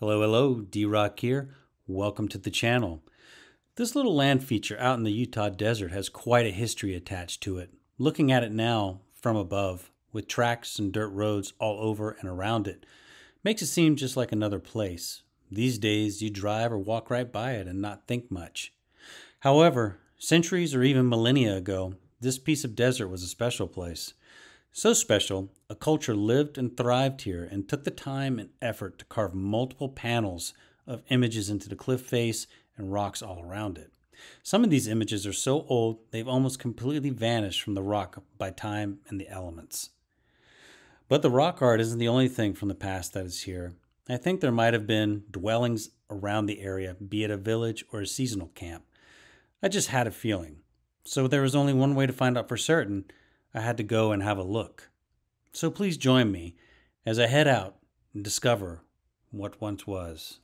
Hello, hello, D-Rock here. Welcome to the channel. This little land feature out in the Utah desert has quite a history attached to it. Looking at it now from above, with tracks and dirt roads all over and around it, makes it seem just like another place. These days, you drive or walk right by it and not think much. However, centuries or even millennia ago, this piece of desert was a special place. So special, a culture lived and thrived here and took the time and effort to carve multiple panels of images into the cliff face and rocks all around it. Some of these images are so old they've almost completely vanished from the rock by time and the elements. But the rock art isn't the only thing from the past that is here. I think there might have been dwellings around the area, be it a village or a seasonal camp. I just had a feeling. So there was only one way to find out for certain I had to go and have a look. So please join me as I head out and discover what once was.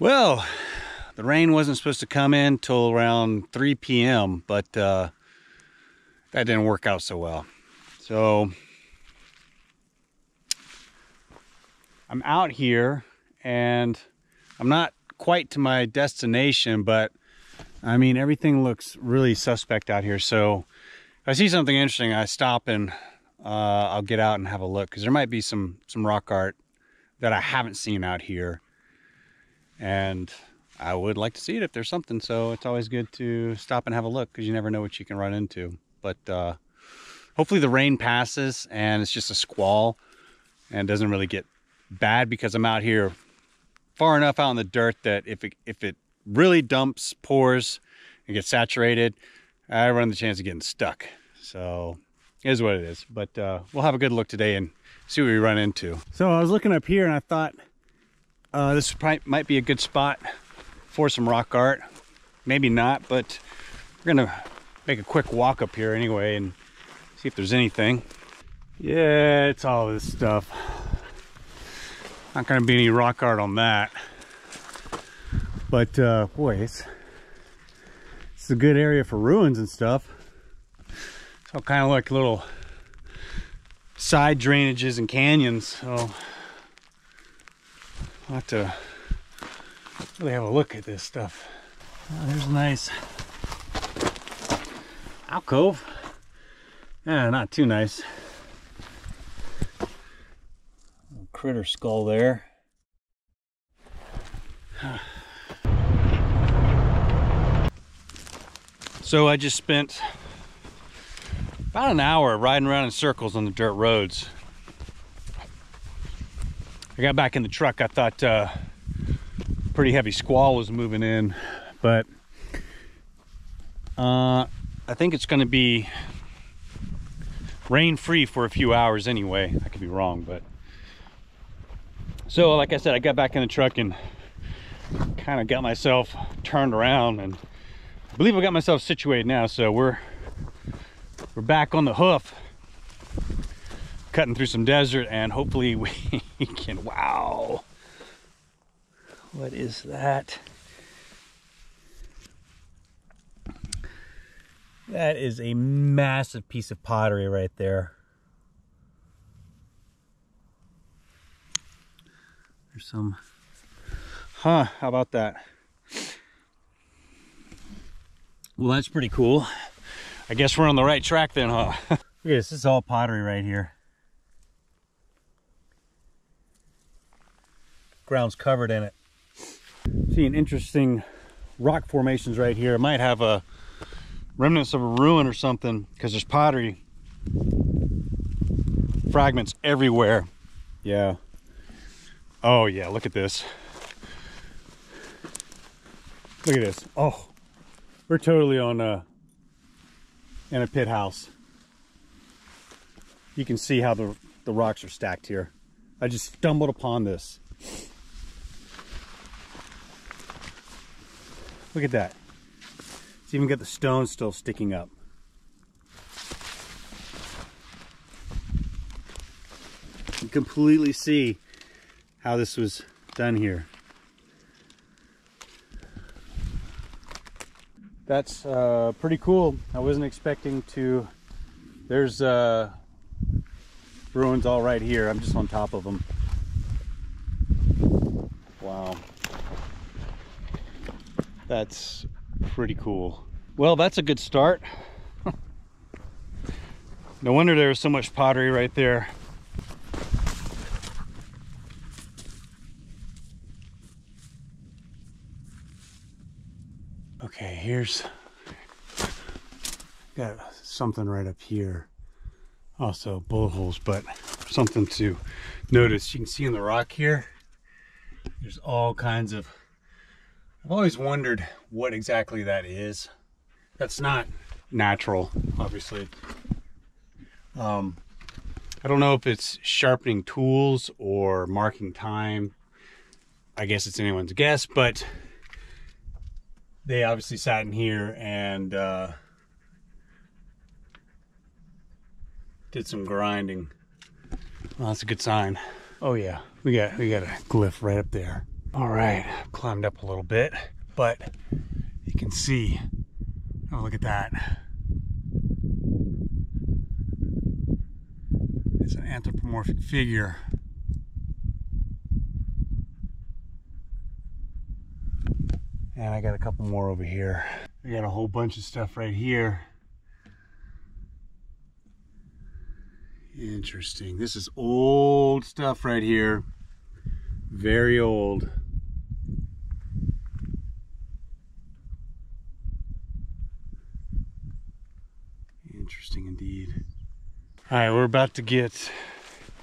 Well, the rain wasn't supposed to come in till around 3 p.m., but uh, that didn't work out so well. So I'm out here and I'm not quite to my destination, but I mean, everything looks really suspect out here. So if I see something interesting, I stop and uh, I'll get out and have a look because there might be some, some rock art that I haven't seen out here and I would like to see it if there's something. So it's always good to stop and have a look because you never know what you can run into. But uh, hopefully the rain passes and it's just a squall and doesn't really get bad because I'm out here far enough out in the dirt that if it, if it really dumps, pours, and gets saturated, I run the chance of getting stuck. So it is what it is. But uh, we'll have a good look today and see what we run into. So I was looking up here and I thought, uh, this probably, might be a good spot for some rock art. Maybe not, but we're gonna make a quick walk up here anyway and see if there's anything. Yeah, it's all this stuff. Not gonna be any rock art on that. But uh, boy, it's, it's a good area for ruins and stuff. It's all kind of like little side drainages and canyons. So I'll have to really have a look at this stuff. Oh, there's a nice alcove. Yeah, not too nice. Little critter skull there. So I just spent about an hour riding around in circles on the dirt roads I got back in the truck, I thought uh, pretty heavy squall was moving in, but uh, I think it's going to be rain free for a few hours anyway. I could be wrong, but so like I said, I got back in the truck and kind of got myself turned around and I believe I got myself situated now. So we're we're back on the hoof cutting through some desert and hopefully we wow. What is that? That is a massive piece of pottery right there. There's some, huh, how about that? Well, that's pretty cool. I guess we're on the right track then, huh? Look at this, this is all pottery right here. Ground's covered in it. Seeing interesting rock formations right here. It might have a remnants of a ruin or something because there's pottery fragments everywhere. Yeah. Oh yeah, look at this. Look at this. Oh, we're totally on a, in a pit house. You can see how the, the rocks are stacked here. I just stumbled upon this. Look at that. It's even got the stones still sticking up. You completely see how this was done here. That's uh, pretty cool. I wasn't expecting to. There's uh, ruins all right here. I'm just on top of them. Wow. That's pretty cool. Well, that's a good start. no wonder there was so much pottery right there. Okay, here's got something right up here. Also bullet holes, but something to notice. You can see in the rock here, there's all kinds of I've always wondered what exactly that is. That's not natural, obviously. Um, I don't know if it's sharpening tools or marking time. I guess it's anyone's guess, but they obviously sat in here and uh, did some grinding. Well, that's a good sign. Oh yeah, we got we got a glyph right up there. All right, climbed up a little bit, but you can see, oh, look at that. It's an anthropomorphic figure. And I got a couple more over here. I got a whole bunch of stuff right here. Interesting. This is old stuff right here. Very old. Interesting indeed. All right, we're about to get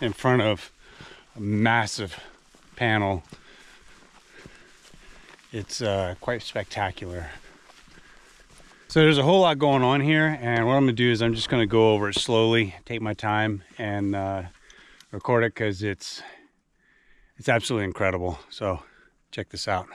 in front of a massive panel. It's uh, quite spectacular. So there's a whole lot going on here, and what I'm gonna do is I'm just gonna go over it slowly, take my time, and uh, record it because it's it's absolutely incredible. So check this out.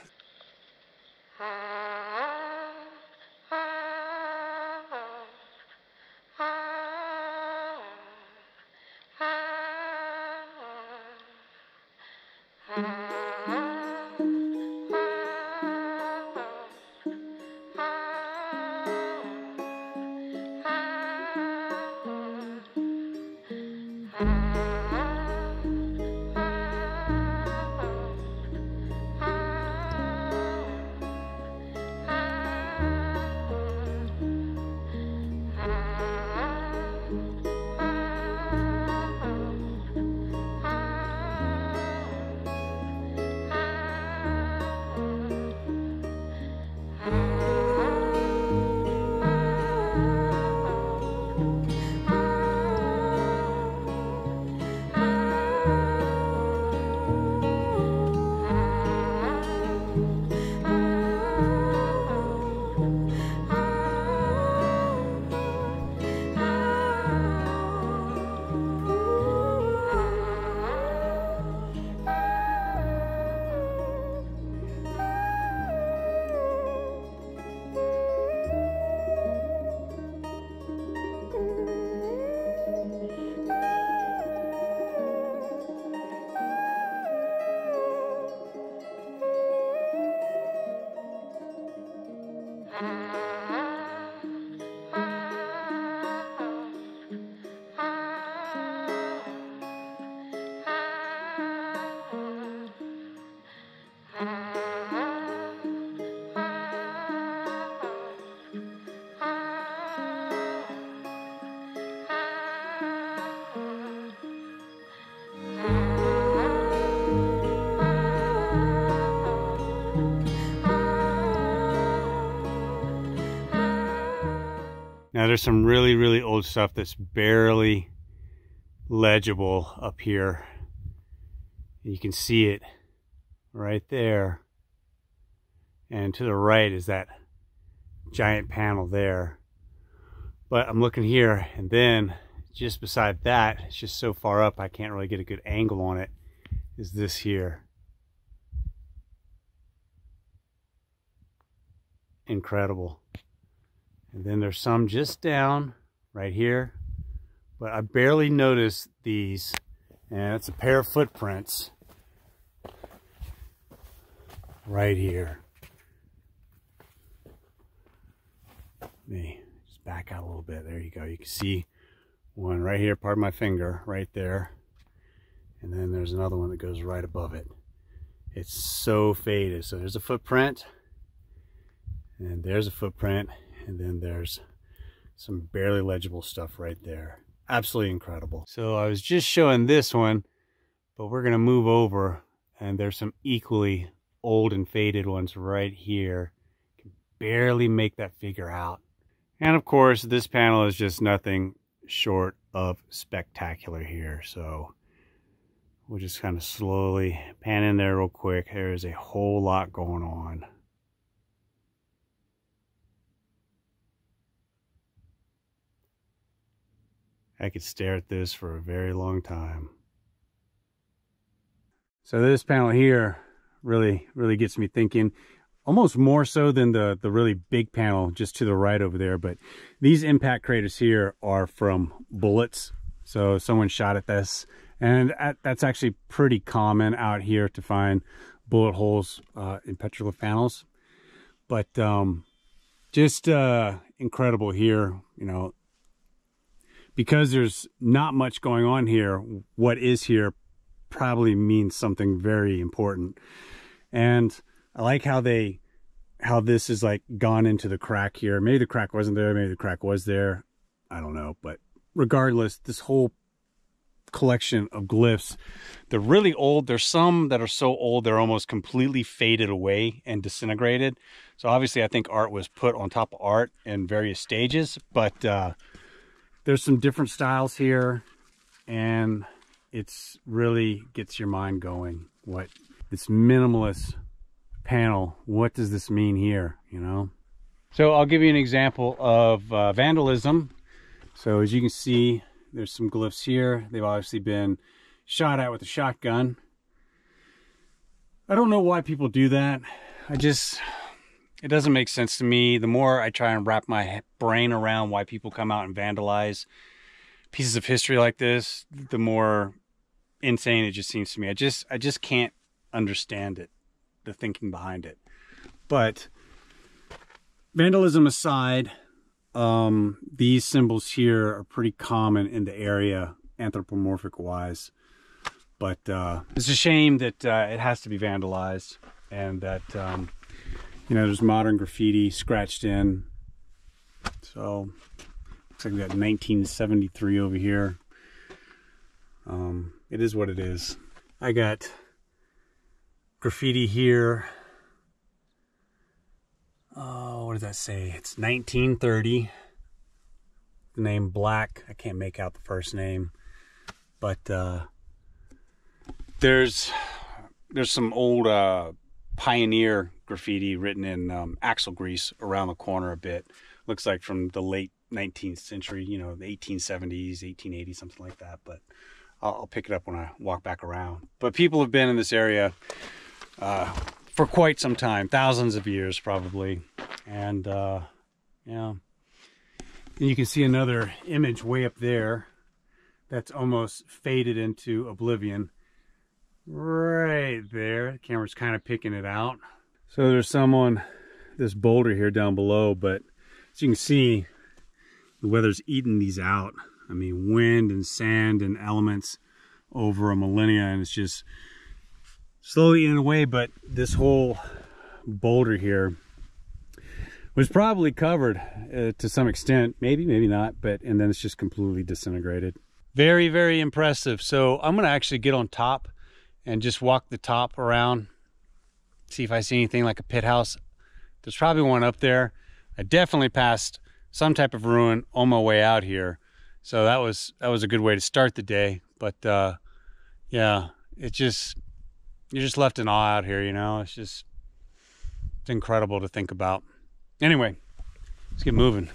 Now there's some really, really old stuff that's barely legible up here. You can see it right there. And to the right is that giant panel there. But I'm looking here and then just beside that, it's just so far up I can't really get a good angle on it, is this here. Incredible. And then there's some just down right here. But I barely noticed these. And it's a pair of footprints right here. me just back out a little bit. There you go. You can see one right here, part of my finger, right there. And then there's another one that goes right above it. It's so faded. So there's a footprint. And there's a footprint. And then there's some barely legible stuff right there. Absolutely incredible. So I was just showing this one, but we're going to move over. And there's some equally old and faded ones right here. Can barely make that figure out. And of course, this panel is just nothing short of spectacular here. So we'll just kind of slowly pan in there real quick. There is a whole lot going on. I could stare at this for a very long time. So this panel here really, really gets me thinking almost more so than the, the really big panel just to the right over there. But these impact craters here are from bullets. So someone shot at this. And that's actually pretty common out here to find bullet holes uh, in petroglyph panels. But um, just uh, incredible here, you know, because there's not much going on here, what is here probably means something very important. And I like how they how this is like gone into the crack here. Maybe the crack wasn't there, maybe the crack was there. I don't know, but regardless, this whole collection of glyphs, they're really old. There's some that are so old they're almost completely faded away and disintegrated. So obviously I think art was put on top of art in various stages, but uh, there's some different styles here and it's really gets your mind going. What this minimalist panel what does this mean here you know? So i'll give you an example of uh, vandalism. So as you can see there's some glyphs here. They've obviously been shot at with a shotgun. I don't know why people do that. I just it doesn't make sense to me. The more I try and wrap my brain around why people come out and vandalize pieces of history like this, the more insane it just seems to me. I just I just can't understand it, the thinking behind it. But vandalism aside, um, these symbols here are pretty common in the area, anthropomorphic wise. But uh, it's a shame that uh, it has to be vandalized and that um, you know, there's modern graffiti scratched in. So, looks like we got 1973 over here. Um, it is what it is. I got graffiti here. Oh, what does that say? It's 1930. The name Black. I can't make out the first name. But uh, there's there's some old uh, pioneer graffiti written in um, axle grease around the corner a bit. Looks like from the late 19th century, you know, the 1870s, 1880s, something like that. But I'll, I'll, pick it up when I walk back around. But people have been in this area uh, for quite some time, thousands of years probably. And uh, yeah, and you can see another image way up there that's almost faded into oblivion right there. The camera's kind of picking it out. So there's some on this boulder here down below, but as you can see, the weather's eating these out. I mean, wind and sand and elements over a millennia, and it's just slowly eating away, but this whole boulder here was probably covered uh, to some extent, maybe, maybe not, but, and then it's just completely disintegrated. Very, very impressive. So I'm gonna actually get on top and just walk the top around see if I see anything like a pit house. There's probably one up there. I definitely passed some type of ruin on my way out here. So that was that was a good way to start the day. But uh, yeah, it just you're just left in awe out here, you know. It's just It's incredible to think about. Anyway, let's get moving.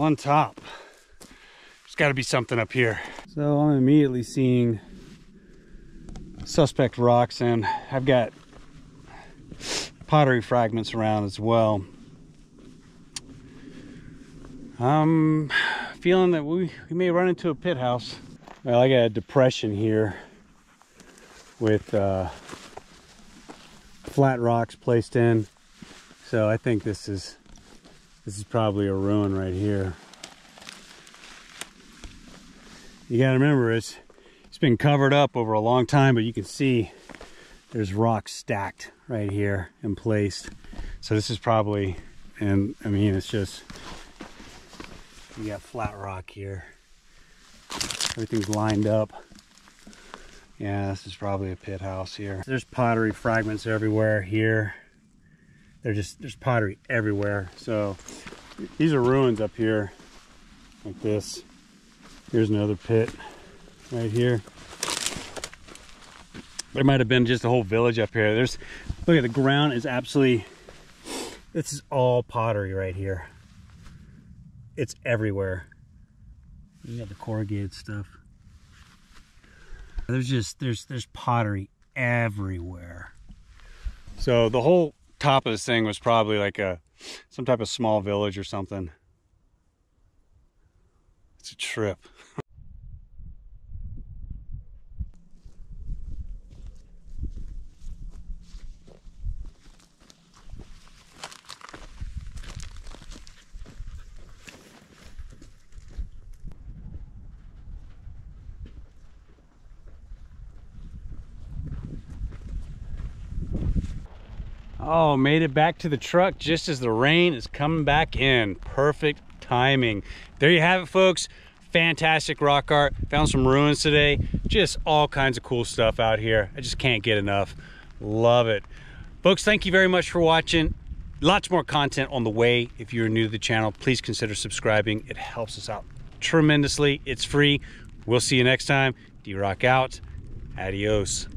On top. There's got to be something up here. So I'm immediately seeing suspect rocks and I've got pottery fragments around as well. I'm feeling that we, we may run into a pit house. Well, I got a depression here with uh, flat rocks placed in. So I think this is this is probably a ruin right here. You gotta remember, it's, it's been covered up over a long time, but you can see there's rocks stacked right here and placed. So this is probably, and I mean, it's just, you got flat rock here. Everything's lined up. Yeah, this is probably a pit house here. There's pottery fragments everywhere here they're just there's pottery everywhere. So these are ruins up here like this. Here's another pit right here. There might have been just a whole village up here. There's look at the ground is absolutely this is all pottery right here. It's everywhere. You got the corrugated stuff. There's just there's there's pottery everywhere. So the whole top of this thing was probably like a some type of small village or something. It's a trip. Oh, made it back to the truck just as the rain is coming back in. Perfect timing. There you have it, folks. Fantastic rock art. Found some ruins today. Just all kinds of cool stuff out here. I just can't get enough. Love it. Folks, thank you very much for watching. Lots more content on the way. If you're new to the channel, please consider subscribing. It helps us out tremendously. It's free. We'll see you next time. D-Rock out. Adios.